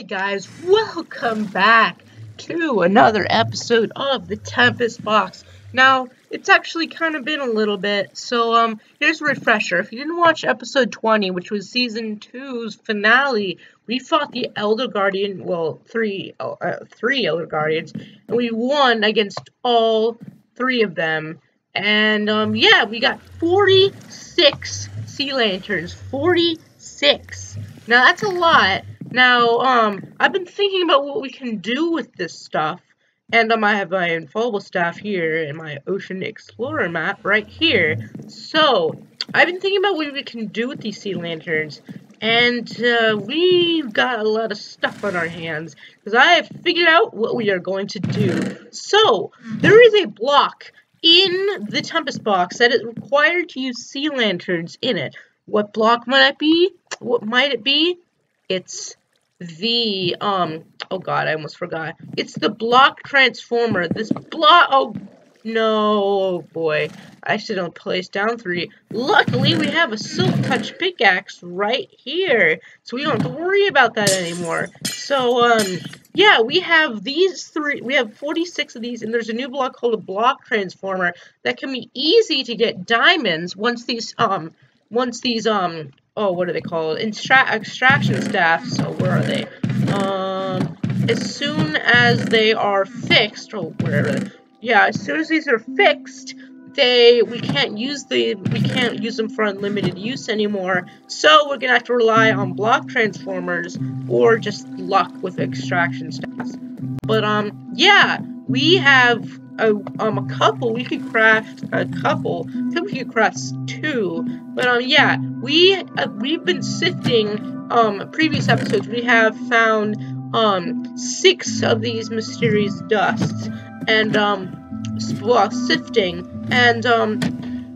Hey guys, welcome back to another episode of the Tempest Box. Now, it's actually kind of been a little bit, so um, here's a refresher. If you didn't watch episode 20, which was season 2's finale, we fought the Elder Guardian, well, three, uh, three Elder Guardians, and we won against all three of them. And um, yeah, we got 46 sea lanterns, 46. Now that's a lot. Now, um, I've been thinking about what we can do with this stuff. And um, I have my infallible staff here and my Ocean Explorer map right here. So, I've been thinking about what we can do with these sea lanterns. And uh, we've got a lot of stuff on our hands. Because I have figured out what we are going to do. So, there is a block in the Tempest box that is required to use sea lanterns in it. What block might it be? What might it be? It's the, um, oh god, I almost forgot. It's the block transformer. This block, oh, no, boy. I accidentally placed down three. Luckily, we have a Silk Touch pickaxe right here. So we don't have to worry about that anymore. So, um, yeah, we have these three, we have 46 of these, and there's a new block called a block transformer that can be easy to get diamonds once these, um, once these, um, oh, what are they called? Instra extraction staff. So where are they? Um, as soon as they are fixed, oh, where Yeah, as soon as these are fixed, they we can't use the we can't use them for unlimited use anymore. So we're gonna have to rely on block transformers or just luck with extraction staffs. But um, yeah, we have a, um, a couple. We could craft a couple. Think we could craft two. But um, yeah, we uh, we've been sifting um previous episodes. We have found um six of these mysterious dusts, and um well, sifting, and um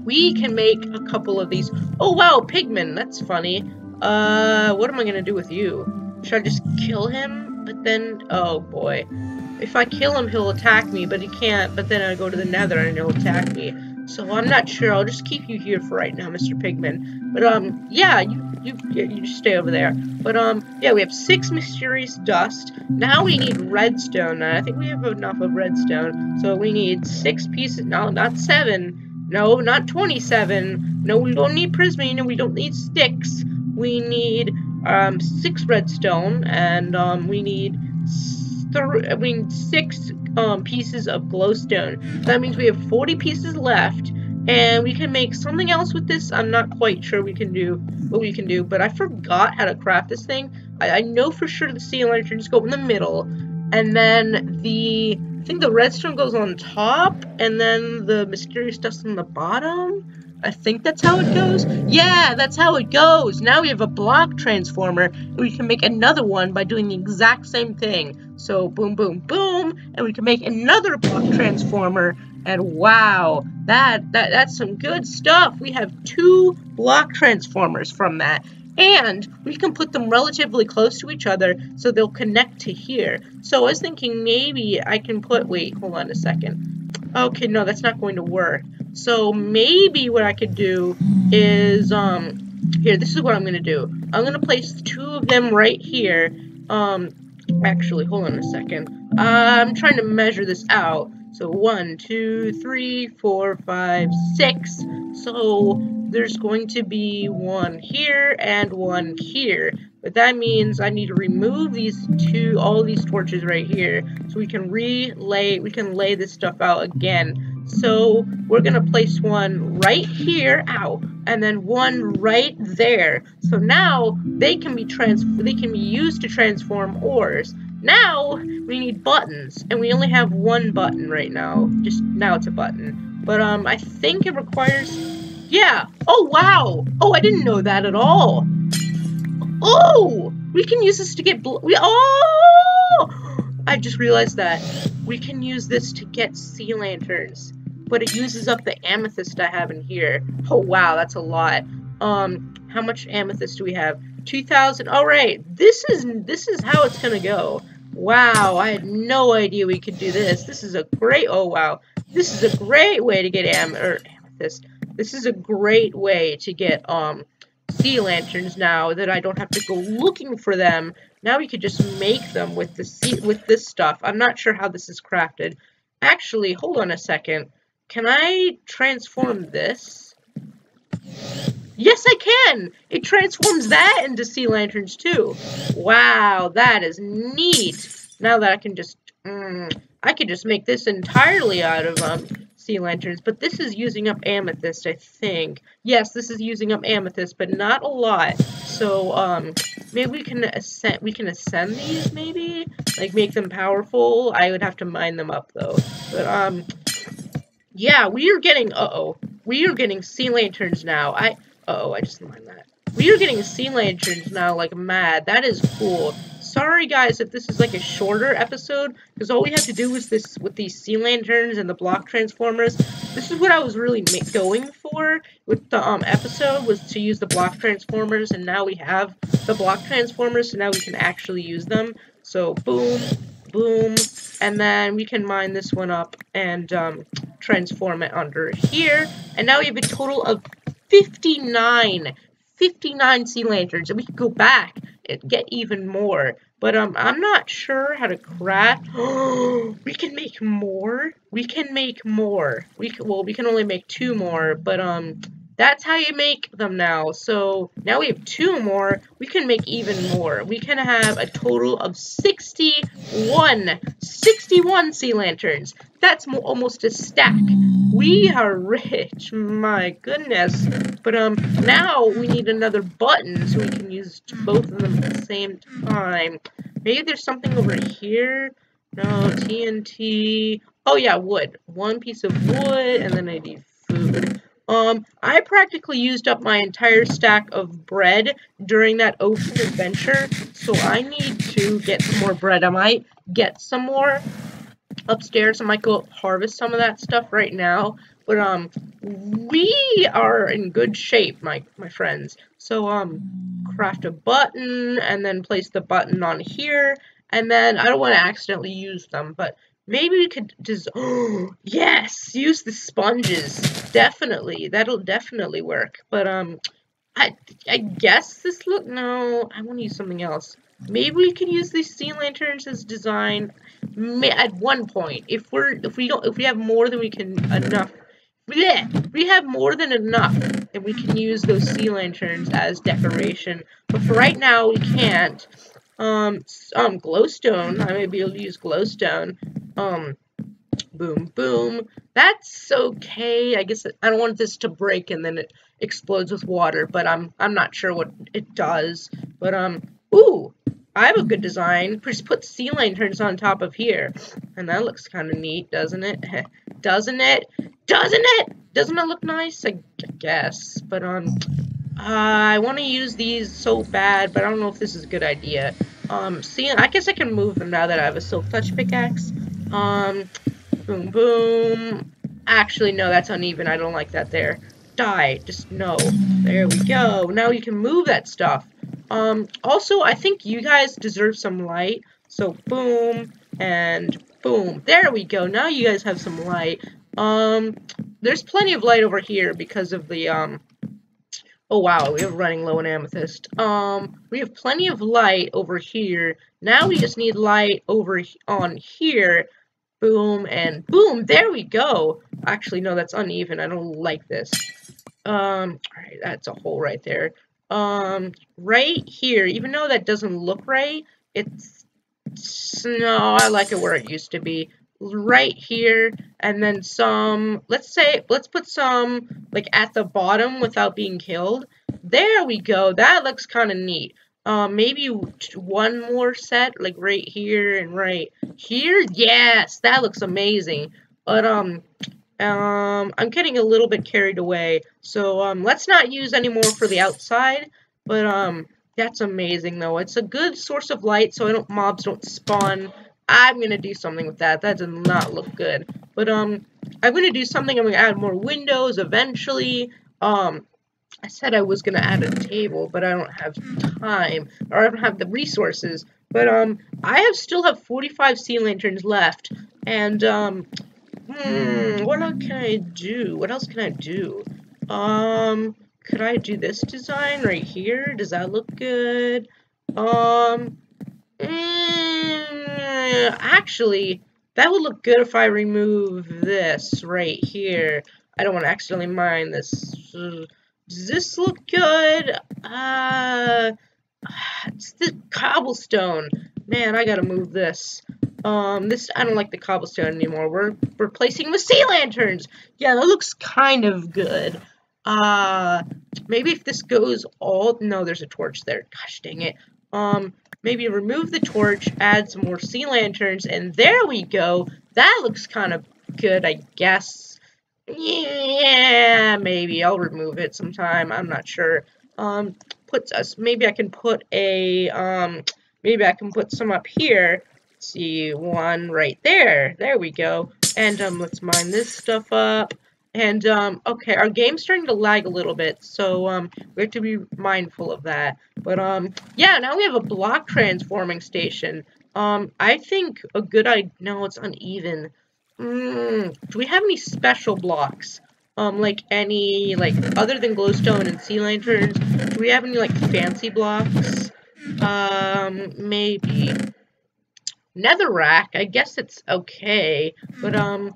we can make a couple of these. Oh wow, pigman. That's funny. Uh, what am I gonna do with you? Should I just kill him? But then, oh boy. If I kill him, he'll attack me, but he can't. But then I go to the nether and he'll attack me. So I'm not sure. I'll just keep you here for right now, Mr. Pigman. But, um, yeah, you, you, you stay over there. But, um, yeah, we have six mysterious dust. Now we need redstone. I think we have enough of redstone. So we need six pieces. No, not seven. No, not 27. No, we don't need prismarine. We don't need sticks. We need, um, six redstone. And, um, we need three, I mean, six um, pieces of glowstone. That means we have 40 pieces left, and we can make something else with this. I'm not quite sure we can do what we can do, but I forgot how to craft this thing. I, I know for sure the sea lanterns go in the middle, and then the I think the redstone goes on top, and then the mysterious dust on the bottom. I think that's how it goes. Yeah, that's how it goes. Now we have a block transformer, and we can make another one by doing the exact same thing. So boom, boom, boom, and we can make another block transformer. And wow, that that that's some good stuff. We have two block transformers from that. And we can put them relatively close to each other so they'll connect to here. So I was thinking maybe I can put, wait, hold on a second. Okay, no, that's not going to work. So maybe what I could do is, um, here, this is what I'm going to do. I'm going to place two of them right here. Um, actually, hold on a second. I'm trying to measure this out. So one, two, three, four, five, six. So there's going to be one here and one here. But that means I need to remove these two, all these torches right here, so we can relay, we can lay this stuff out again. So we're going to place one right here out and then one right there. So now they can be trans they can be used to transform ores. Now we need buttons and we only have one button right now. Just now it's a button. But um I think it requires yeah. Oh wow. Oh, I didn't know that at all. Oh, we can use this to get we oh I just realized that we can use this to get sea lanterns, but it uses up the amethyst I have in here. Oh wow, that's a lot. Um, how much amethyst do we have? 2,000. All right, this is this is how it's gonna go. Wow, I had no idea we could do this. This is a great. Oh wow, this is a great way to get am or amethyst. This is a great way to get um sea lanterns now that I don't have to go looking for them. Now we could just make them with the sea with this stuff. I'm not sure how this is crafted. Actually, hold on a second. Can I transform this? Yes, I can! It transforms that into sea lanterns, too. Wow, that is neat. Now that I can just... Mm, I could just make this entirely out of um, sea lanterns, but this is using up amethyst, I think. Yes, this is using up amethyst, but not a lot. So, um, maybe we can ascend, we can ascend these, maybe? Like, make them powerful? I would have to mine them up, though. But, um, yeah, we are getting, uh-oh, we are getting sea lanterns now. I, uh oh I just mined that. We are getting sea lanterns now like mad. That is cool. Sorry guys if this is like a shorter episode, because all we had to do was this with these sea lanterns and the block transformers. This is what I was really going for with the um episode, was to use the block transformers, and now we have the block transformers, so now we can actually use them. So boom, boom, and then we can mine this one up and um, transform it under here. And now we have a total of 59, 59 sea lanterns, and we can go back and get even more. But um, I'm not sure how to craft. we can make more. We can make more. We can, well, we can only make two more, but um, that's how you make them now. So now we have two more. We can make even more. We can have a total of 61, 61 sea lanterns. That's almost a stack. We are rich, my goodness. But um, now we need another button so we can use both of them at the same time. Maybe there's something over here. No, TNT. Oh yeah, wood. One piece of wood, and then I need food. Um, I practically used up my entire stack of bread during that ocean adventure, so I need to get some more bread. I might get some more upstairs. I might go harvest some of that stuff right now. But, um, we are in good shape, my, my friends. So, um, craft a button, and then place the button on here. And then, I don't want to accidentally use them, but Maybe we could just, oh, yes, use the sponges. Definitely. That'll definitely work. But, um, I, I guess this look, no, I want to use something else. Maybe we can use these sea lanterns as design at one point. If we're, if we don't, if we have more than we can, enough, yeah, we have more than enough, and we can use those sea lanterns as decoration. But for right now, we can't. Um, um, glowstone, I may be able to use glowstone. Um, boom, boom. That's okay. I guess I don't want this to break and then it explodes with water, but I'm I'm not sure what it does. But um, ooh, I have a good design. Just put sea lanterns on top of here, and that looks kind of neat, doesn't it? doesn't it? Doesn't it? Doesn't it look nice? I guess. But um, uh, I want to use these so bad, but I don't know if this is a good idea. Um, see, I guess I can move them now that I have a silk touch pickaxe. Um, boom, boom. Actually, no, that's uneven. I don't like that there. Die. Just no. There we go. Now you can move that stuff. Um, also, I think you guys deserve some light. So, boom, and boom. There we go. Now you guys have some light. Um, there's plenty of light over here because of the, um, Oh wow, we are running low on amethyst. Um, we have plenty of light over here. Now we just need light over on here. Boom and boom, there we go. Actually, no, that's uneven. I don't like this. Um, alright, that's a hole right there. Um, right here, even though that doesn't look right, it's, no, I like it where it used to be right here and then some let's say let's put some like at the bottom without being killed there we go that looks kind of neat um maybe one more set like right here and right here yes that looks amazing but um um i'm getting a little bit carried away so um let's not use any more for the outside but um that's amazing though it's a good source of light so i don't mobs don't spawn I'm gonna do something with that. That does not look good. But um, I'm gonna do something. I'm gonna add more windows eventually. Um, I said I was gonna add a table, but I don't have time or I don't have the resources. But um, I have still have 45 sea lanterns left, and um, hmm, what else can I do? What else can I do? Um, could I do this design right here? Does that look good? Um, eh, actually, that would look good if I remove this right here. I don't want to accidentally mine this. Does this look good? Uh, it's the cobblestone. Man, I gotta move this. Um, this I don't like the cobblestone anymore. We're replacing with sea lanterns. Yeah, that looks kind of good. Uh, maybe if this goes all no, there's a torch there. Gosh dang it. Um, maybe remove the torch, add some more sea lanterns, and there we go. That looks kind of good, I guess. Yeah, maybe I'll remove it sometime. I'm not sure. Um, puts us. Maybe I can put a um. Maybe I can put some up here. Let's see, one right there. There we go. And um, let's mine this stuff up. And, um, okay, our game's starting to lag a little bit, so, um, we have to be mindful of that. But, um, yeah, now we have a block transforming station. Um, I think a good idea, no, it's uneven. Mm, do we have any special blocks? Um, like any, like, other than glowstone and sea lanterns, do we have any, like, fancy blocks? Um, maybe. Netherrack, I guess it's okay, but, um,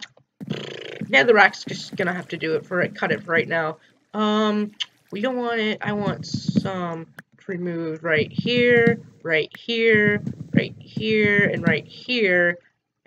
Netherrack's just gonna have to do it for it, cut it right now. Um, we don't want it, I want some removed right here, right here, right here, and right here,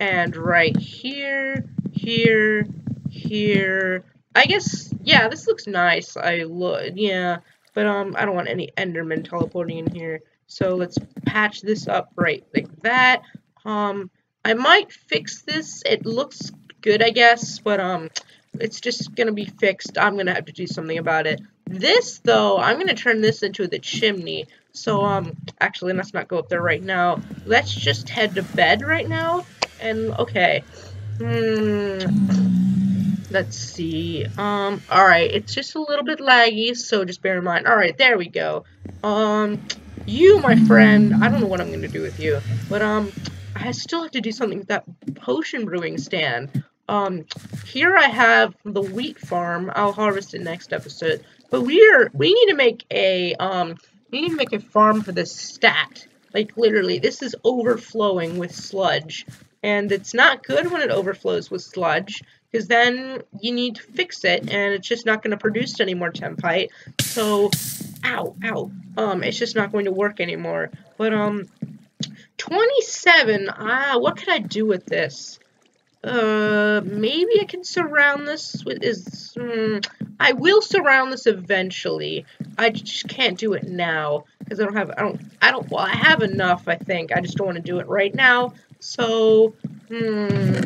and right here, here, here. I guess, yeah, this looks nice. I look, yeah, but um, I don't want any Enderman teleporting in here. So let's patch this up right like that. Um, I might fix this. It looks good, I guess, but um, it's just gonna be fixed. I'm gonna have to do something about it. This, though, I'm gonna turn this into the chimney. So, um, actually, let's not go up there right now. Let's just head to bed right now. And, okay. Hmm. Let's see. Um, alright, it's just a little bit laggy, so just bear in mind. Alright, there we go. Um, you, my friend, I don't know what I'm gonna do with you, but, um, I still have to do something with that potion brewing stand. Um, here I have the wheat farm. I'll harvest it next episode. But we're we need to make a um we need to make a farm for the stat. Like literally, this is overflowing with sludge, and it's not good when it overflows with sludge because then you need to fix it, and it's just not going to produce any more tempite. So, ow, ow, um, it's just not going to work anymore. But um, 27. Ah, what could I do with this? Uh, maybe I can surround this with is. Mm, I will surround this eventually. I just can't do it now because I don't have. I don't. I don't. Well, I have enough. I think. I just don't want to do it right now. So, hmm.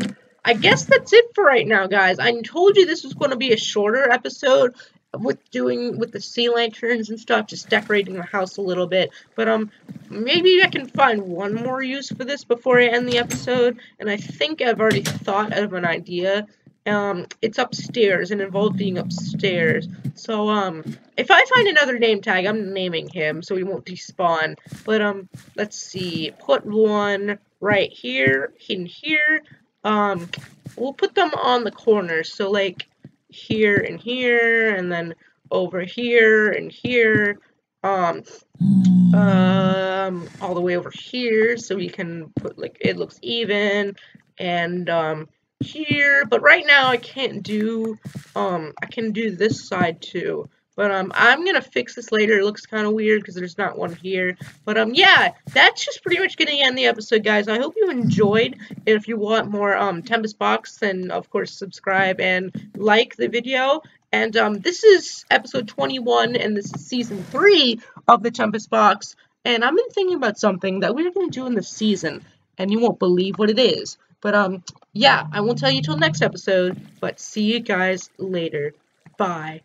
I guess that's it for right now, guys. I told you this was going to be a shorter episode with doing with the sea lanterns and stuff, just decorating the house a little bit. But um, maybe I can find one more use for this before I end the episode. And I think I've already thought of an idea. Um, it's upstairs and involves being upstairs. So um, if I find another name tag, I'm naming him so he won't despawn. But um, let's see, put one right here, in here. Um, we'll put them on the corners. So like here and here, and then over here and here, um, um, all the way over here, so we can put, like, it looks even, and, um, here, but right now I can't do, um, I can do this side too. But um, I'm going to fix this later. It looks kind of weird because there's not one here. But um, yeah, that's just pretty much going to end the episode, guys. I hope you enjoyed. If you want more um, Tempest Box, then of course subscribe and like the video. And um, this is episode 21, and this is season 3 of the Tempest Box. And I've been thinking about something that we're going to do in the season, and you won't believe what it is. But um, yeah, I won't tell you till next episode, but see you guys later. Bye.